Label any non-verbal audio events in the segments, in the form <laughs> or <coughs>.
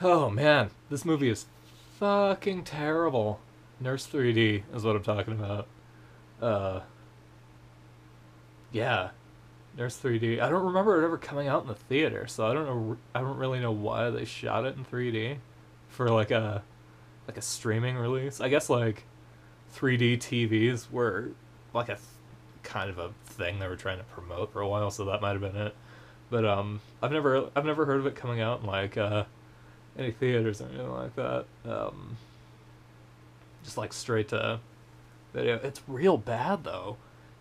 Oh man, this movie is fucking terrible. Nurse 3D is what I'm talking about. Uh, yeah, Nurse 3D. I don't remember it ever coming out in the theater, so I don't know. I don't really know why they shot it in 3D for like a like a streaming release. I guess like 3D TVs were like a th- kind of a thing they were trying to promote for a while, so that might have been it. But um, I've never I've never heard of it coming out in like uh, any theaters or anything like that. Um, just like straight to video. It's real bad though,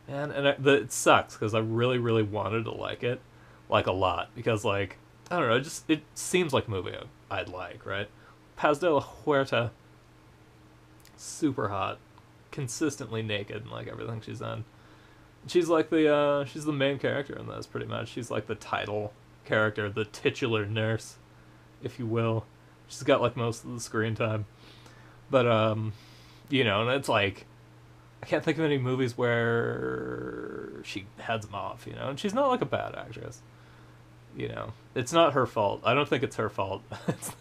man, and it sucks because I really really wanted to like it, like a lot because like I don't know, it just it seems like a movie I'd like, right? Paz de la Huerta, super hot, consistently naked in like everything she's in. She's like the uh, she's the main character in this pretty much. She's like the title character, the titular nurse, if you will. She's got like most of the screen time, but um, you know, and it's like I can't think of any movies where she heads them off, you know, and she's not like a bad actress. You know, it's not her fault. I don't think it's her fault. it's,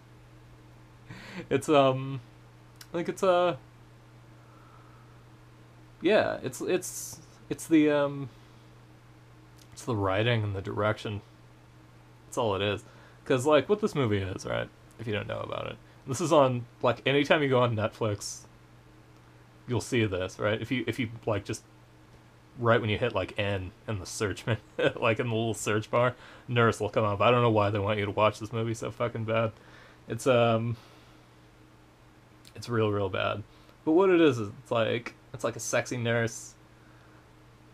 <laughs> it's um, I think it's uh, yeah, it's it's it's the um, it's the writing and the direction. That's all it is. Cause like what this movie is, right? If you don't know about it, this is on like anytime you go on Netflix, you'll see this, right? If you if you like just right when you hit like N in the search <laughs> menu, like in the little search bar, Nurse will come up. I don't know why they want you to watch this movie so fucking bad. It's um, it's real real bad. But what it is is it's like it's like a sexy nurse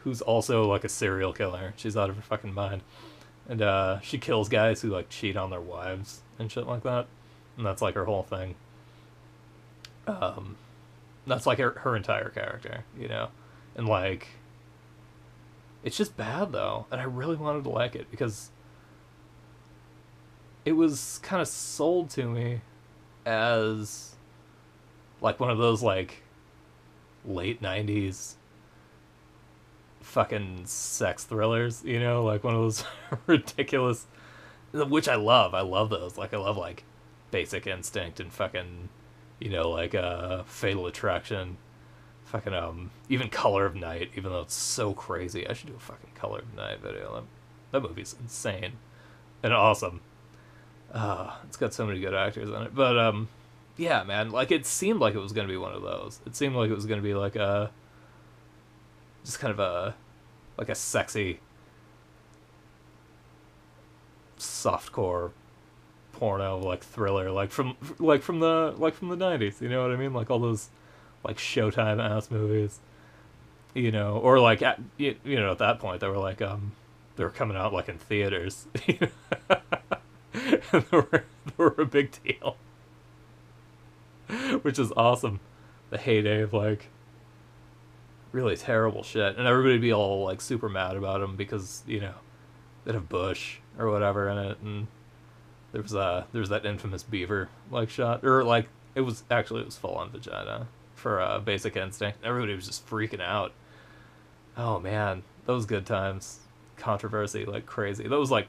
who's also like a serial killer. She's out of her fucking mind. And uh, she kills guys who like cheat on their wives and shit like that. And that's like her whole thing. Um that's like her her entire character, you know. And like it's just bad though, and I really wanted to like it because it was kind of sold to me as like one of those like late 90s fucking sex thrillers, you know, like one of those <laughs> ridiculous which I love. I love those. Like I love like Basic Instinct and fucking you know, like uh Fatal Attraction, fucking um even Color of Night, even though it's so crazy. I should do a fucking Color of Night video. That, that movie's insane and awesome. Uh, it's got so many good actors in it. But um yeah, man, like it seemed like it was gonna be one of those. It seemed like it was gonna be like a just kind of a like a sexy softcore porno like thriller like from like from the like from the 90s you know what i mean? Like all those like showtime ass movies you know? Or like at, you, you know at that point they were like um they were coming out like in theaters <laughs> and they were, they were a big deal. <laughs> Which is awesome. The heyday of like really terrible shit, and everybody'd be all like super mad about him because you know they'd have Bush or whatever in it, and there was uh there was that infamous beaver like shot, or like it was actually it was full on vagina for uh, Basic Instinct. Everybody was just freaking out. Oh man, those good times. Controversy like crazy. That was like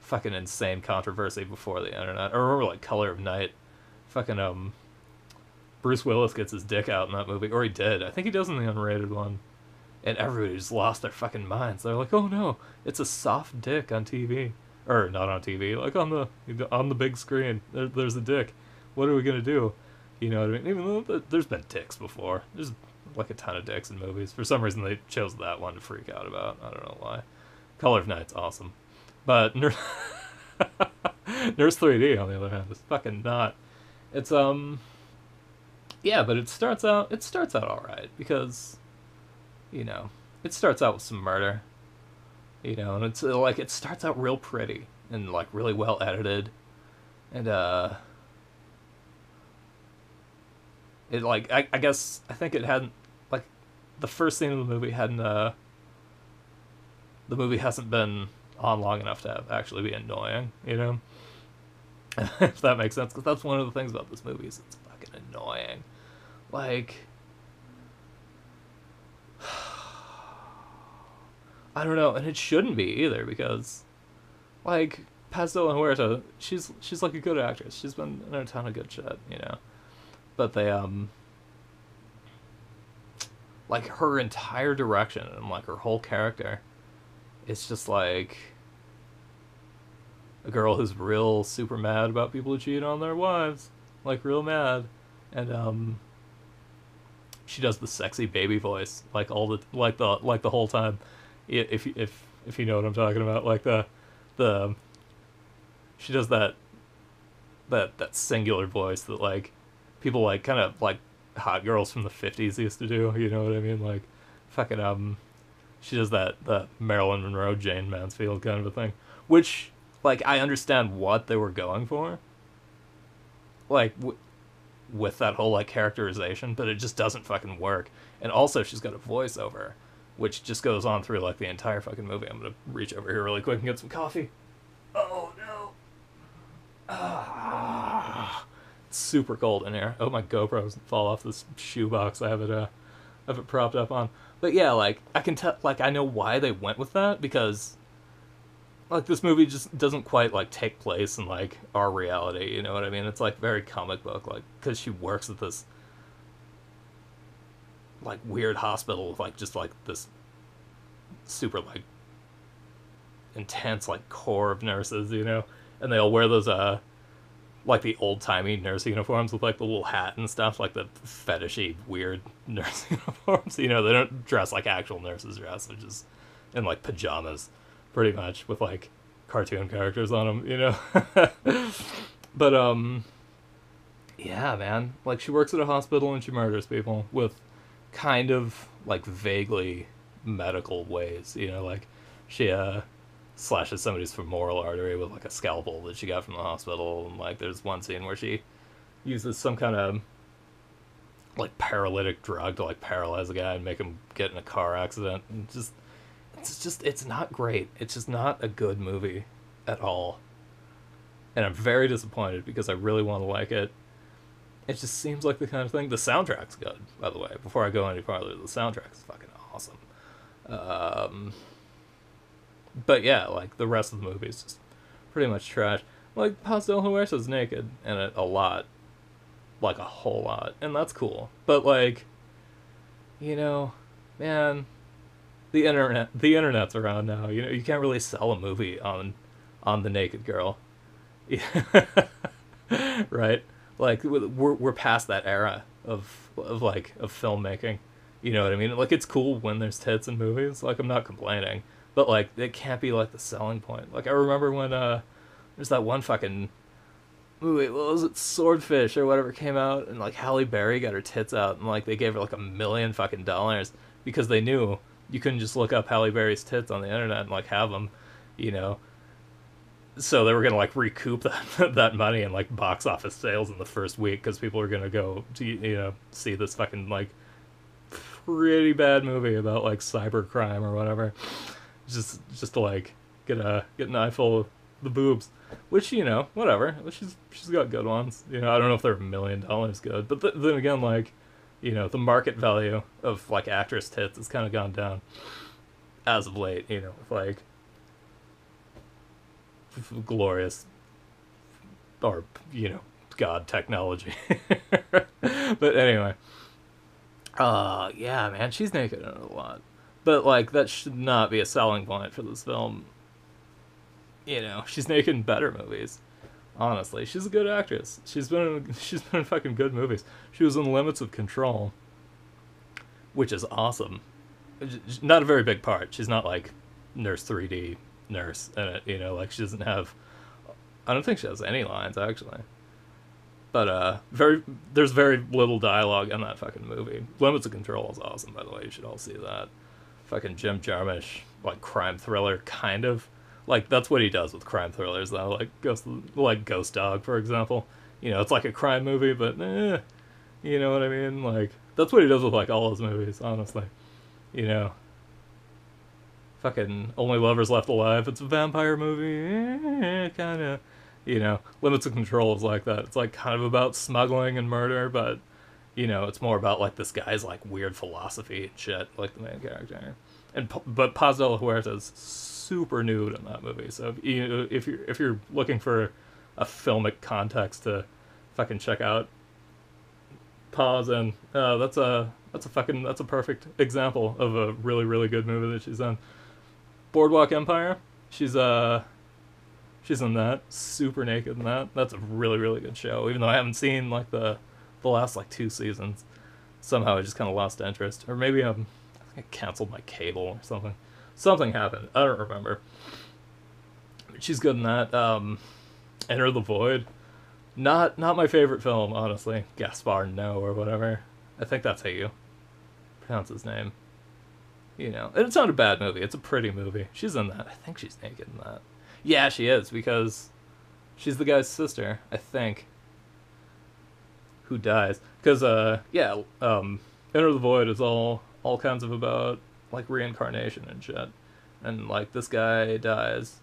fucking insane controversy before the internet. I remember like Color of Night. Fucking um Bruce Willis gets his dick out in that movie, or he did. I think he does in the unrated one. And everybody just lost their fucking minds. They're like, "Oh no, it's a soft dick on TV, or not on TV, like on the on the big screen. There, there's a dick. What are we gonna do? You know what I mean? Even though there's been dicks before. There's like a ton of dicks in movies. For some reason, they chose that one to freak out about. I don't know why. Color of Night's awesome, but <laughs> Nurse, Nurse 3D on the other hand is fucking not. It's um yeah, but it starts out it starts out all right because you know, it starts out with some murder. You know, and it's like it starts out real pretty and like really well edited. And uh it like I, I guess I think it hadn't like the first scene of the movie hadn't uh the movie hasn't been on long enough to have actually be annoying, you know? <laughs> if that makes sense, because that's one of the things about this movie is it's annoying. Like, <sighs> I don't know, and it shouldn't be either because, like, Paz de la Huerta, she's she's like a good actress. She's been in a ton of good shit, you know. But they um like her entire direction and like her whole character it's just like a girl who's real super mad about people who cheat on their wives like real mad and um she does the sexy baby voice like all the like the like the whole time. If if if you know what i'm talking about. Like the the she does that that that singular voice that like people like kind of like hot girls from the 50s used to do you know what i mean? Like fucking um she does that that marilyn monroe jayne mansfield kind of a thing. Which like i understand what they were going for. Like w- with that whole like characterization but it just doesn't fucking work and also she's got a voiceover which just goes on through like the entire fucking movie i'm gonna reach over here really quick and get some coffee oh no ah it's super cold in here. Oh my GoPros fall off this shoebox. I have it uh have it propped up on. But yeah, like I can tell like I know why they went with that because like this movie just doesn't quite like take place in like our reality, you know what I mean? It's like very comic book like cuz she works at this like weird hospital with like just like this super like intense like core of nurses, you know, and they all wear those uh like the old timey nurse uniforms with like the little hat and stuff, like the fetishy weird <laughs> nurse <laughs> uniforms. You know, they don't dress like actual nurses dress; they're just in like pajamas, pretty much, with like cartoon characters on them. You know, <laughs> but um, yeah, man, like she works at a hospital and she murders people with kind of like vaguely medical ways. You know, like she uh slashes somebody's femoral artery with like a scalpel that she got from the hospital and like there's one scene where she uses some kind of like paralytic drug to like paralyze a guy and make him get in a car accident and just it's just it's not great. It's just not a good movie at all. And i'm very disappointed because i really want to like it. It just seems like the kind of thing the soundtrack's good by the way. Before i go any farther the soundtrack's fucking awesome. Um but yeah, like the rest of the movie is just pretty much trash. Like Paz de la Huerta's naked in it a lot, like a whole lot, and that's cool. But like, you know, man, <laughs> the internet, the internet's around now. You know, you can't really sell a movie on, on the naked girl. <laughs> right? Like we're we're past that era of of like of filmmaking. You know what I mean? Like it's cool when there's tits in movies. Like I'm not complaining but like it can't be like the selling point. Like I remember when uh there's that one fucking movie, what was it, Swordfish or whatever came out, and like Halle Berry got her tits out, and like they gave her like a million fucking dollars because they knew you couldn't just look up Halle Berry's tits on the internet and like have them, you know. So they were gonna like recoup <laughs> that that money and like box office sales in the first week because people were gonna go to you know see this fucking like pretty bad movie about like cyber crime or whatever just just to like get a get an eyeful of the boobs, which you know whatever. She's she's got good ones. You know I don't know if they're a million dollars good, but th- then again like you know the market value of like actress tits has kind of gone down as of late. You know like glorious or you know god technology <laughs> but anyway uh yeah man she's naked in a lot but like that should not be a selling point for this film. You know, she's making better movies. Honestly, she's a good actress. She's been in, <laughs> she's been in fucking good movies. She was in Limits of Control, which is awesome. Not a very big part. She's not like Nurse 3D nurse in it. You know, like she doesn't have. I don't think she has any lines actually. But uh, very there's very little dialogue in that fucking movie. Limits of Control is awesome, by the way. You should all see that fucking Jim Jarmusch like crime thriller kind of like that's what he does with crime thrillers though. Like ghost like Ghost Dog for example. You know it's like a crime movie but eh, you know what I mean? Like that's what he does with like all his movies honestly. You know? Fucking Only Lovers Left Alive it's a vampire movie eh, kind of you know Limits of Control is like that. It's like kind of about smuggling and murder but you know, it's more about like this guy's like weird philosophy and shit, like the main character. And but Paz de la Huerta is super nude in that movie. So if you if you're if you're looking for a filmic context to fucking check out, Paz and uh, that's a that's a fucking that's a perfect example of a really really good movie that she's in. Boardwalk Empire. She's uh she's in that super naked in that. That's a really really good show. Even though I haven't seen like the the last like two seasons, somehow I just kind of lost interest, or maybe I'm I think I canceled my cable or something. Something happened. I don't remember. She's good in that. Um, Enter the Void. Not not my favorite film, honestly. Gaspar No or whatever. I think that's how you pronounce his name. You know, and it's not a bad movie. It's a pretty movie. She's in that. I think she's naked in that. Yeah, she is because she's the guy's sister. I think. Who dies? Because uh, yeah, um, Enter the Void is all all kinds of about like reincarnation and shit, and like this guy dies.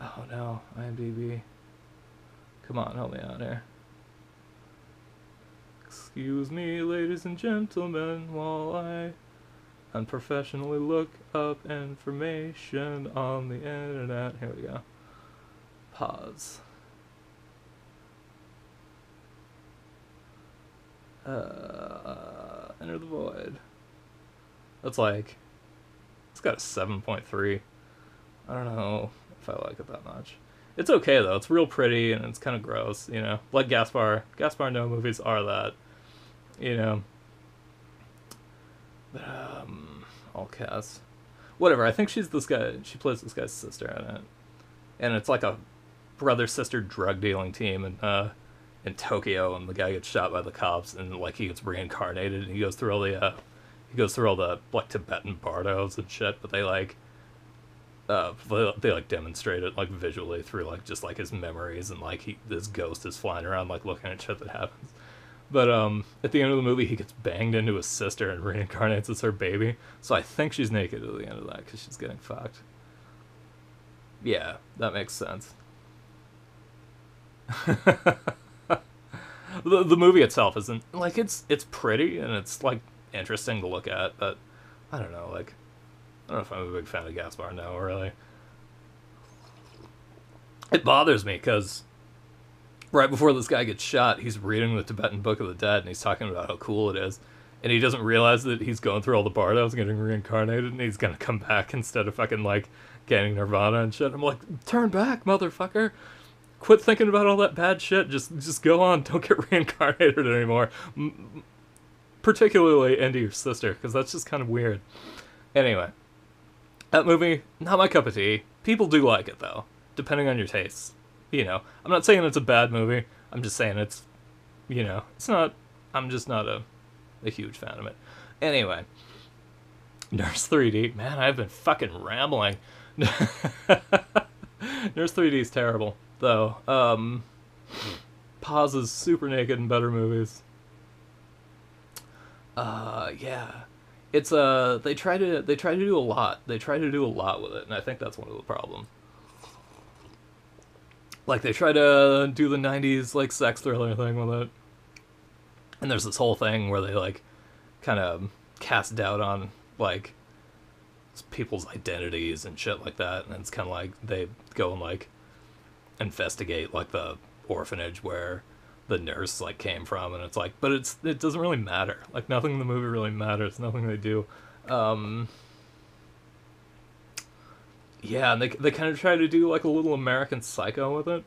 Oh no, IMDb. Come on, help me out here. Excuse me, ladies and gentlemen, while I unprofessionally look up information on the internet. Here we go. Pause. Uh, enter the void. That's like, it's got a 7.3. I don't know if I like it that much. It's okay though. It's real pretty and it's kind of gross, you know. Like Gaspar. Gaspar No movies are that, you know. But, um, all cast. Whatever. I think she's this guy. She plays this guy's sister in it, and it's like a brother sister drug dealing team in uh in Tokyo, and the guy gets shot by the cops, and like he gets reincarnated, and he goes through all the uh, he goes through all the like Tibetan bardos and shit, but they like uh, they, they like demonstrate it like visually through like just like his memories and like he this ghost is flying around like looking at shit that happens. But um, at the end of the movie, he gets banged into his sister and <laughs> reincarnates as her baby. So I think she's naked at the end of that because she's getting fucked. Yeah, that makes sense. <laughs> the the movie itself isn't like it's it's pretty and it's like interesting to look at, but I don't know like I don't know if I'm a big fan of Gaspar now, really. It bothers me because right before this guy gets shot, he's reading the Tibetan Book of the Dead and he's talking about how cool it is. And he doesn't realize that he's going through all the bardos, getting reincarnated, and he's gonna come back <laughs> instead of fucking like getting nirvana and shit. I'm like, turn back, motherfucker! Quit thinking about all that bad shit. Just, just go on. Don't get <laughs> reincarnated anymore. Particularly into your sister, because that's just kind of weird. Anyway, that movie, not my cup of tea. People do like it though, depending on your tastes. You know, I'm not saying it's a bad movie. I'm just saying it's, you know, it's not. I'm just not a, a huge fan of it. Anyway, Nurse 3D, man, I've been fucking rambling. <laughs> Nurse 3D is terrible though. Um, Paz is super naked in better movies. Uh, yeah it's uh they try to they try to do a lot. They try to do a lot with it, and I think that's one of the problems. Like they try to do the '90s like sex thriller thing with it, and there's this whole thing where they like kind of cast doubt on like people's identities and shit like that, and it's kind of like they go and like investigate like the orphanage where the nurse like came from and it's like but it's it doesn't really matter. Like nothing in the movie really matters. Nothing they do. Um yeah and they, they kind of try to do like a little american psycho with it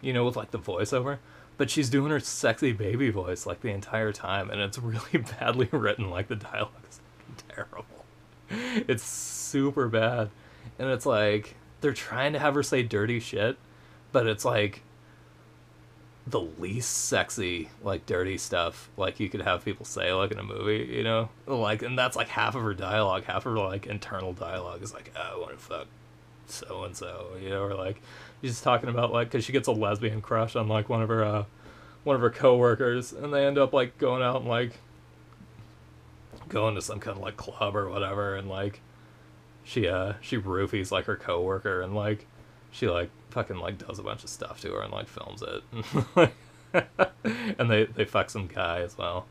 you know with like the voiceover. But she's doing her sexy baby voice like the entire time and it's <laughs> really badly written. Like the dialogue is terrible. It's super bad. And it's like they're trying to have her say dirty shit but it's like the least sexy like dirty stuff like you could have people say like in a movie you know? Like and that's like half of her dialogue half of her like internal dialogue is like oh, i want to fuck? So and so you know or like she's talking about like because she gets a lesbian crush on like one of her uh one of her coworkers and they end up like going out and like going to some kind of like club or whatever and like she uh she roofies like her coworker and like she like fucking like does a bunch of stuff to her and like films it <laughs> and they they fuck some guy as well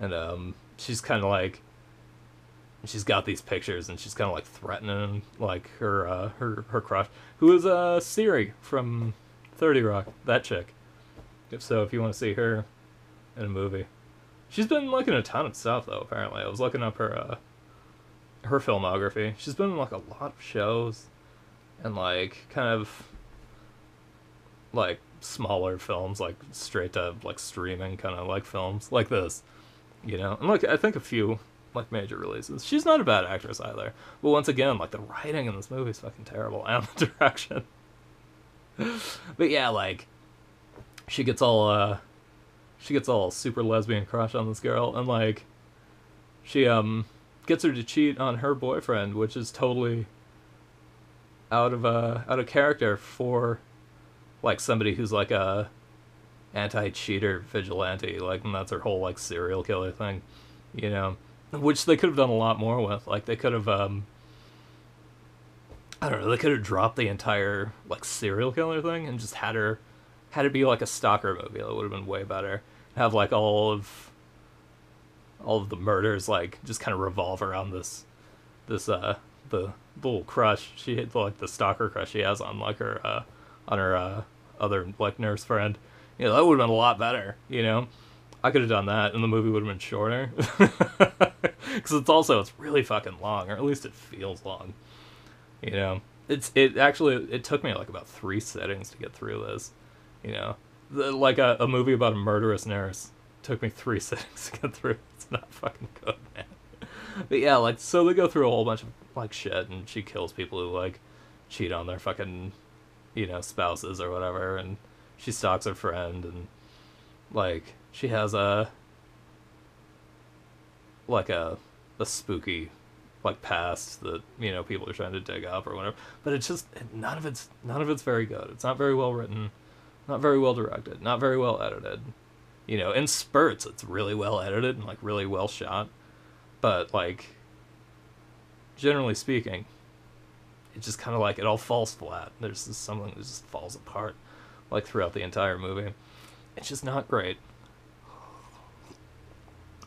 and um she's kind of like she's got these pictures, and she's kind of like threatening like her uh, her her crush, who is uh Cerie from Thirty Rock. That chick. If so, if you want to see her in a movie, she's been like in a ton of stuff though. Apparently, I was looking up her uh her filmography. She's been in like a lot of shows, and like kind of like smaller films, like straight to like streaming kind of like films like this, you know. And like I think a few like major releases. She's not a bad actress either. But once again, like the writing in this movie is fucking terrible and the <laughs> direction. but yeah, like she gets all uh she gets all super lesbian crush on this girl and like she um gets her to cheat on her boyfriend, which is totally out of uh out of character for like somebody who's like a anti-cheater vigilante like and that's her whole like serial killer thing you know? Which they could have done a lot more with like they could have um i don't know they could have dropped the entire like serial killer thing and just had her had it be like a stalker movie that would have been way better. Have like all of all of the murders like just kind of revolve around this this uh the little crush she had like the stalker crush she has on like her uh on her uh, other like nurse friend. You know, that would have been a lot better. You know, I could have done that, and the movie would have been shorter. <laughs> Because it's also it's really fucking long, or at least it feels long. You know, it's it actually it took me like about three settings to get through this. You know, the, like a, a movie about a murderous nurse took me three <laughs> settings to get through. It's not fucking good, man. But yeah, like so they go through a whole bunch of like shit, and she kills people who like cheat on their fucking you know spouses or whatever and she stalks her friend and like she has a like a a spooky like past that you know people are trying to dig up or whatever but it's just none of it's none of it's very good. It's not very well written not very well directed not very well edited. You know in spurts it's really well edited and like really well shot but like generally speaking it just kind of like it all falls flat. There's just something that just falls apart, like throughout the entire movie. It's just not great.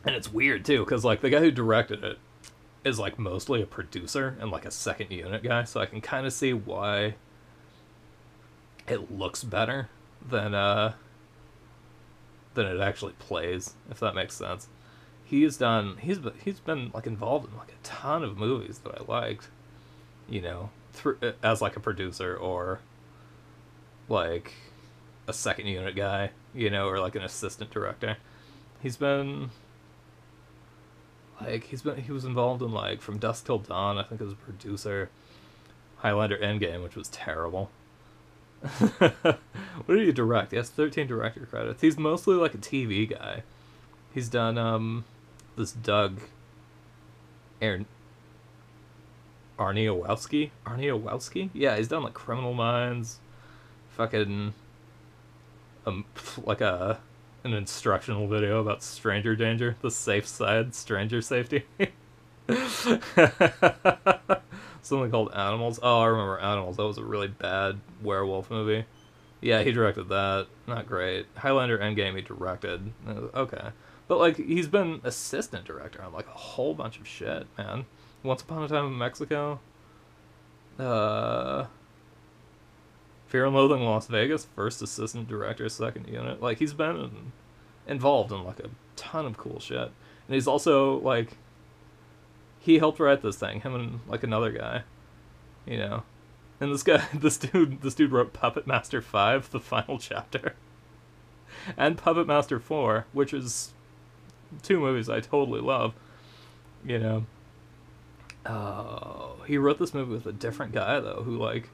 And it's weird too, because like the guy who directed it is like mostly a producer and like a second unit guy, so I can kind of see why it looks better than uh than it actually plays, if that makes sense. He's done he's been he's been like involved in like a ton of movies that I liked. You know, through as like a producer or like a second unit guy, you know, or like an assistant director. He's been like he's been he was involved in like From Dusk Till Dawn, I think as a producer. Highlander Endgame, which was terrible. <laughs> what did he direct? He has 13 director credits. He's mostly like a TV guy. He's done um this Doug Aaron Arnie Owowski. Arnie Owowski? Yeah, he's done like Criminal Minds, fucking, um, <laughs> like a an instructional video about stranger danger, the safe side, stranger safety. <laughs> Something called Animals. Oh, I remember Animals. That was a really bad werewolf movie. Yeah, he directed that. Not great. Highlander Endgame he directed. Okay. But like he's been assistant director on like a whole bunch of shit, man. Once Upon a Time in Mexico. Uh, Fear and Loathing Las Vegas, first assistant director, second unit. Like he's been in, involved in like a ton of cool shit, and he's also like he helped write this thing. Him and like another guy, you know. And this guy, <laughs> this dude, this dude wrote Puppet Master Five, the final <laughs> chapter, and Puppet Master Four, which is two movies I totally love. You know, Oh, he wrote this movie with a different guy though, who like,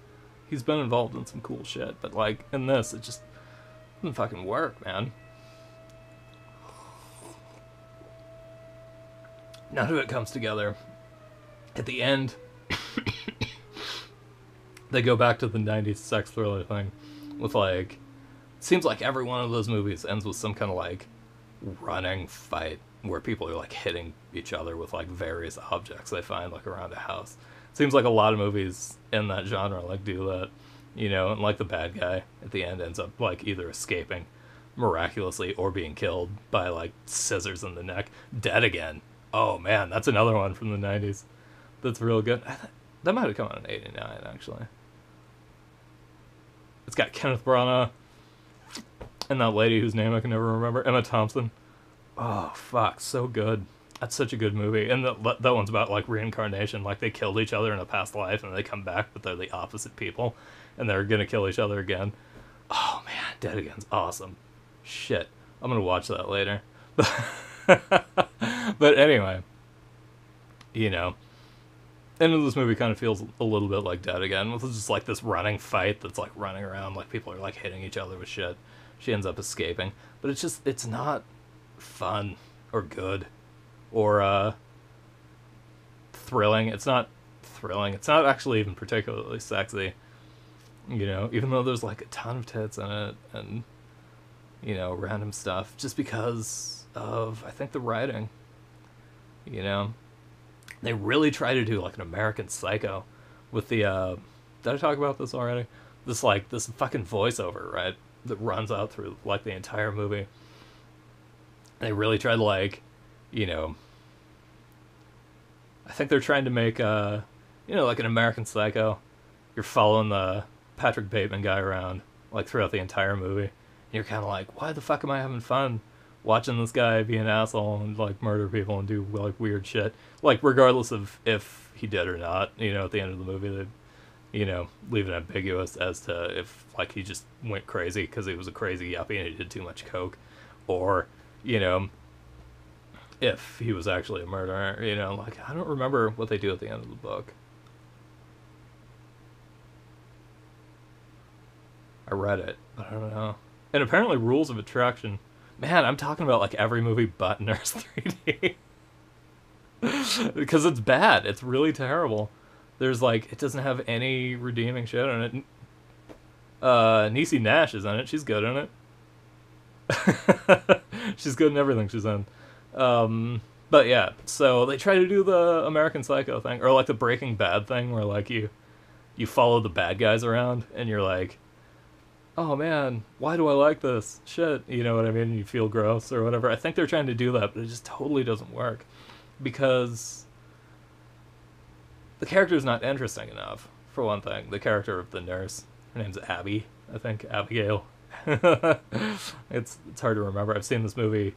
he's been involved in some cool shit, but like in this, it just doesn't fucking work, man. None of it comes together. At the end, <coughs> they go back to the '90s sex thriller thing, with like, seems like every one of those movies ends with some kind of like running fight where people are like hitting each other with like various objects they find like around a house. Seems like a lot of movies in that genre like do that, you know, and like the bad guy at the end ends up like either escaping miraculously or being killed by like scissors in the neck, dead again, Oh man, that's another one from the '90s. That's real good. That might have come out in '89 actually. It's got Kenneth Branagh <laughs> and that lady whose name I can never remember, Emma Thompson. Oh fuck, so good. That's such a good movie, and the, that one's about like reincarnation. Like they killed each other in a past life, and they come back, but they're the opposite people, and they're gonna kill each other again. Oh man, Dead Again's awesome. Shit, I'm gonna watch that later. <laughs> but anyway, you know, end of this movie kind of feels a little bit like Dead Again. It's just like this running fight that's like running around, like people are like hitting each other with shit. She ends up escaping, but it's just it's not fun or good or uh thrilling. It's not thrilling. It's not actually even particularly sexy. You know, even though there's like a ton of tits in it and you know, random stuff just because of I think the writing. You know, they really try to do like an American Psycho with the uh did I talk about this already? This like this fucking voiceover, right? That runs out through like the entire movie. They really tried to like, you know I think they're trying to make uh you know, like an American Psycho. You're following the Patrick Bateman guy around like throughout the entire movie. And you're kind of like, why the fuck am I having fun watching this guy be an asshole and like murder people and do like weird shit? Like regardless of if he did or not, you know, at the end of the movie they you know, leave it ambiguous as to if like he just went crazy because he was a crazy yuppie and he did too much coke or, you know, if he was actually a murderer, you know, like I don't remember what they do at the end of the book. I read it, but I don't know. And apparently, Rules of Attraction. Man, I'm talking about like every movie but <laughs> Nurse 3D. because it's bad. It's really terrible. There's like, it doesn't have any redeeming shit on it. Uh, Niecy Nash is on it. She's good in it. <laughs> she's good in everything she's in. Um, but yeah, so they try to do the American Psycho thing, or like the Breaking Bad thing, where like you, you follow the bad guys around, and you're like, oh man, why do I like this? Shit, you know what I mean? You feel gross or whatever. I think they're trying to do that, but it just totally doesn't work because the character is not interesting enough. For one thing, the character of the nurse, her name's Abby, I think Abigail. <laughs> it's it's hard to remember. I've seen this movie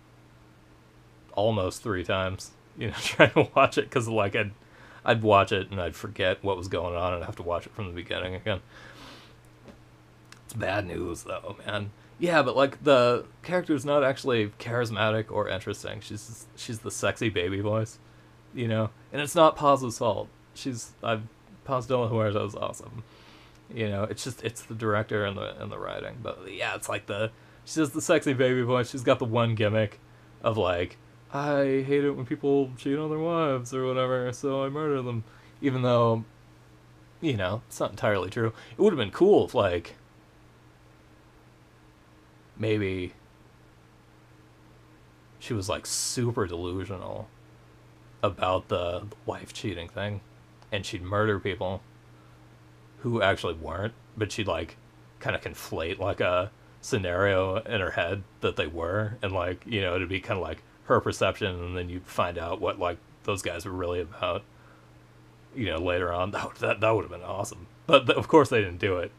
almost three times. You know, <laughs> trying to watch it because like I'd I'd watch it and I'd forget what was going on and I'd have to watch it from the beginning again. It's bad news though, man. Yeah, but like the character's not actually charismatic or interesting. She's she's the sexy baby voice, you know, and it's not Paz's fault. She's I've la Huerta is awesome. You know, it's just it's the director and the and the writing. But yeah, it's like the she has the sexy baby voice. She's got the one gimmick of like I hate it when people cheat on their wives or whatever, so I murder them. Even though, you know, it's not entirely true. It would have been cool if like maybe she was like super delusional about the wife cheating thing and she'd murder people who actually weren't but she'd like kind of conflate like a scenario in her head that they were and like you know it'd be kind of like her perception and then you'd find out what like those guys were really about you know later on that that, that would have been awesome but th- of course they didn't do it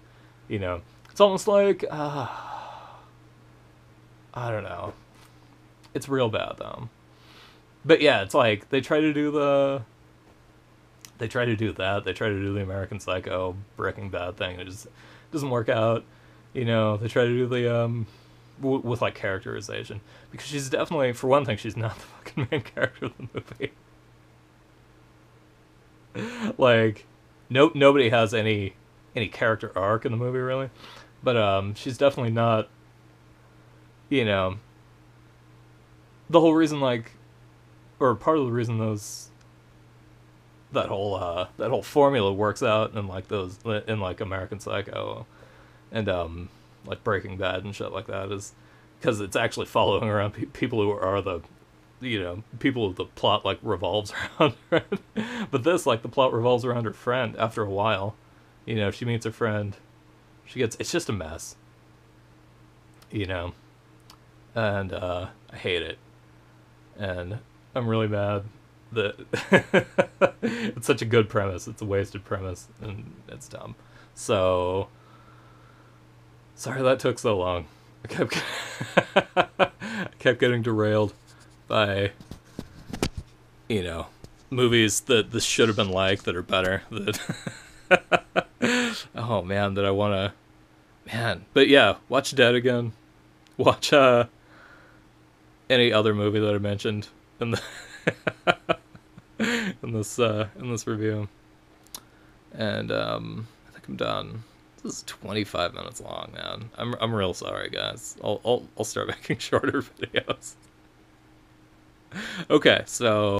you know it's almost like uh, I don't know. It's real bad though. But yeah, it's like they try to do the they try to do that. They try to do the American Psycho Breaking Bad thing. It just doesn't work out. You know, they try to do the um w- with like characterization because she's definitely for one thing she's not <laughs> the fucking main character of the movie. <laughs> like no nobody has any any character arc in the movie really. But um she's definitely not you know, the whole reason, like, or part of the reason those that whole uh that whole formula works out in like those in like American Psycho and um like Breaking Bad and shit like that is because it's actually following around pe- people who are the you know people the plot like revolves <laughs> around but this like the plot revolves around her friend after a while. You know she meets her friend. She gets it's just a mess. You know? And uh, I hate it. And I'm really mad the <laughs> it's such a good premise. It's a wasted premise, and it's dumb. So sorry that took so long. I kept <laughs> I kept getting derailed by you know movies that this should have been like that are better. That <laughs> oh man, that I want to man. But yeah, watch Dead again. Watch uh any other movie that I mentioned in the <laughs> in this uh in this review. And um I think I'm done. This is 25 minutes long, man. I'm I'm real sorry, guys. I'll I'll, I'll start <laughs> making shorter <laughs> videos. okay, so